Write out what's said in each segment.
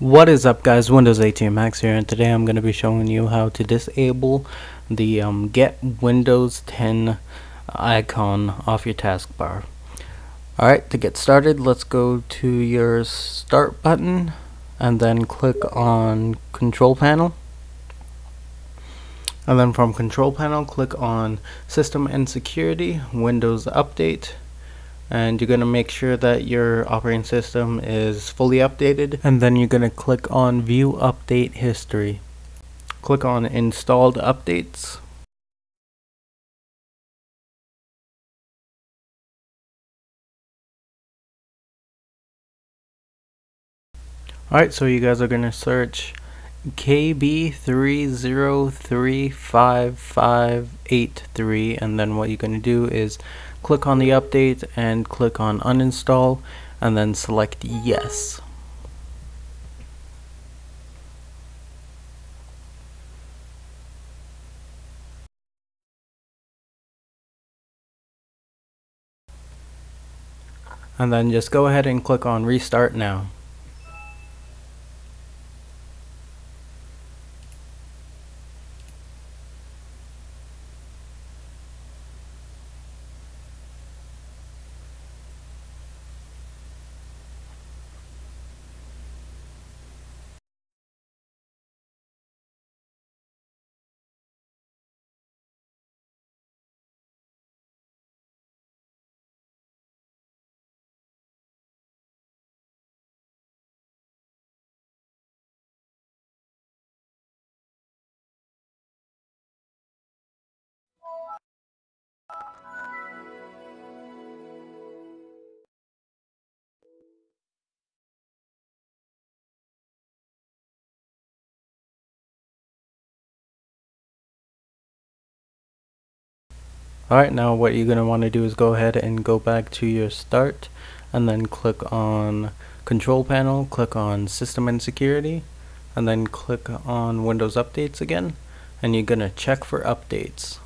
What is up guys, Windows 8 Max here and today I'm going to be showing you how to disable the um, get Windows 10 icon off your taskbar. Alright, to get started let's go to your start button and then click on control panel. And then from control panel click on system and security Windows update and you're going to make sure that your operating system is fully updated. And then you're going to click on view update history. Click on installed updates. Alright so you guys are going to search KB30355583 and then what you're going to do is click on the update and click on uninstall and then select yes. And then just go ahead and click on restart now. Alright, now what you're going to want to do is go ahead and go back to your start and then click on control panel, click on system and security and then click on Windows updates again and you're going to check for updates.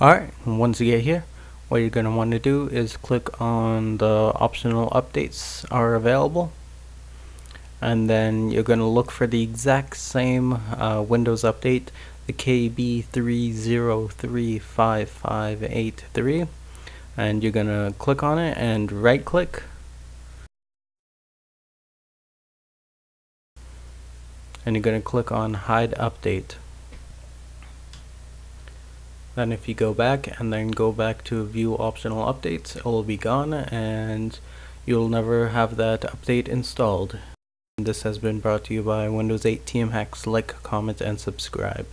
Alright, once you get here, what you're going to want to do is click on the optional updates are available. And then you're going to look for the exact same uh, Windows update, the KB3035583 and you're going to click on it and right click and you're going to click on hide update then if you go back and then go back to view optional updates, it will be gone and you'll never have that update installed. This has been brought to you by Windows 8 TM Hacks. Like, comment, and subscribe.